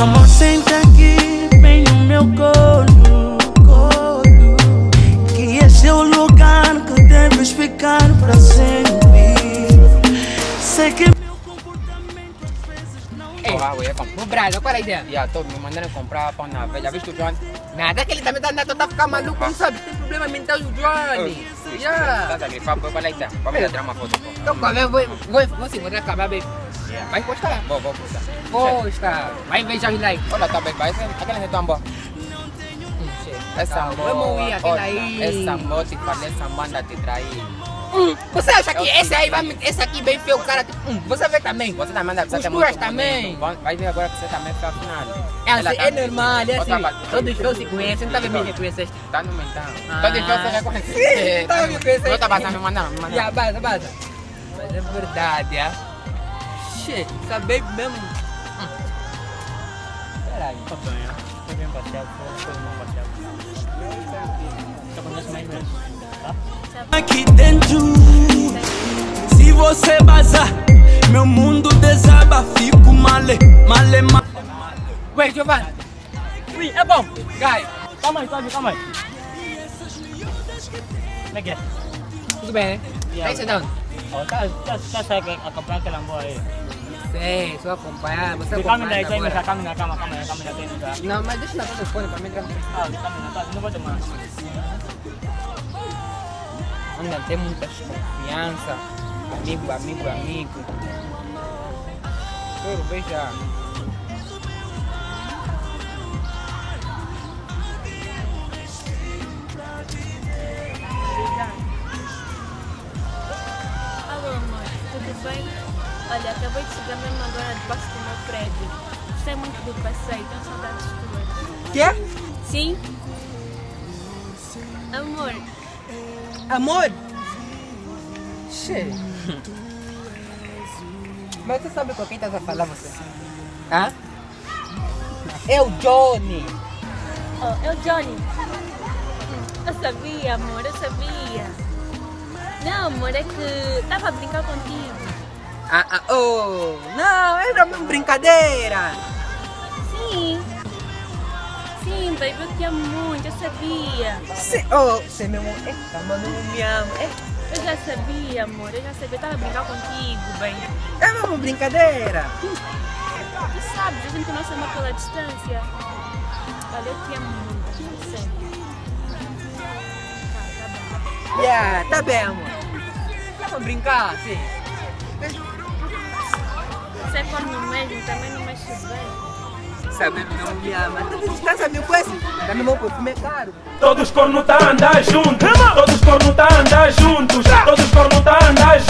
Amor, senta aqui, vem no meu colo, colo Que esse é o lugar que deves ficar pra sempre Sei que meu comportamento às vezes não... Ei, no Brasil, qual é a ideia? Já, tô me mandando comprar pão na velha, viste o Johnny? Nada, que ele também tá, tá, tá ficando maluco, não sabe? Tem problema mental o Johnny Já! Tá, tá, me fala, qual é a ideia? Vamos entrar uma foto, pô Então, é? vou, vou, vou, vou se vou, com a Vai postar. Vou, vou postar. Posta. Vai ver já o like. Olha, tá bem, vai. Aquela é tão boa. Essa moto, Vamos ir aquela olha, aí. essa moto falei, essa manda te trair. Hum, você acha que esse aí vai me. Esse aqui bem feio, o cara. tipo, Hum, você vê também. Você também deve Os ter duas muito também. Vai ver agora que você também fica afinado. É, assim, é normal, é assim. Todos feus se conhecem, não tá vendo me reconheceste. Tá no mental. Ah. Todo dia você reconhece. Sim, tá me reconhecendo. Outra basta me mandando, me mandando. Já, basta, basta. Mas é verdade, ah. Shit, saber mesmo. Tá bem, ó. Foi bem passeado, foi, bom passeado. Só conheço mais vezes, tá? aqui dentro. Se você bazar, meu mundo desaba, fico male, male, male. Wait, Giovanni. Ui, é bom. Guy, Calma aí, calma aí, calma aí. Como é que é? tudo bem, né? Tá, tá certo acompanhar aquela boa aí. Sei, só acompanhar. Você Se acompanha daí, tem agora. essa calma na cama, aí, aí, tem já. Não, mas deixa na tua telefone pra mim. tranquilo. Ah, aí, aí, não vou demorar. Ainda tem muita confiança. Amigo, amigo, amigo. Quero beijar. Olha, acabei de chegar mesmo agora debaixo do meu prédio. Gostei muito do passeio, tenho saudades tuas. Quê? Sim? Amor, Amor? Che. Mas você sabe com quem estás a falar você? Hã? É o Johnny. oh, é o Johnny. Eu sabia, amor, eu sabia. Não, amor, é que estava a brincar contigo. Ah, ah, oh. Não, era uma brincadeira. Sim. Sim, baby, eu te amo muito, eu sabia. Cê, oh, você meu amor. Eita, mano, não me ama. É, Eu já sabia, amor, eu já sabia. Eu estava a brincar contigo, bem. é uma brincadeira. Tu sabes, a gente não se ama pela distância. Olha, eu te amo muito, sempre. Tá, tá bom. Yeah, tá bem, amor. Pra brincar, sim. Você come mesmo, também não mexe bem. Sabe, não me ama. Tá de distância, meu coisa. Também meu perfume é caro. Todos corno tá a andar juntos, todos corno tá a andar juntos, todos corno tá a andar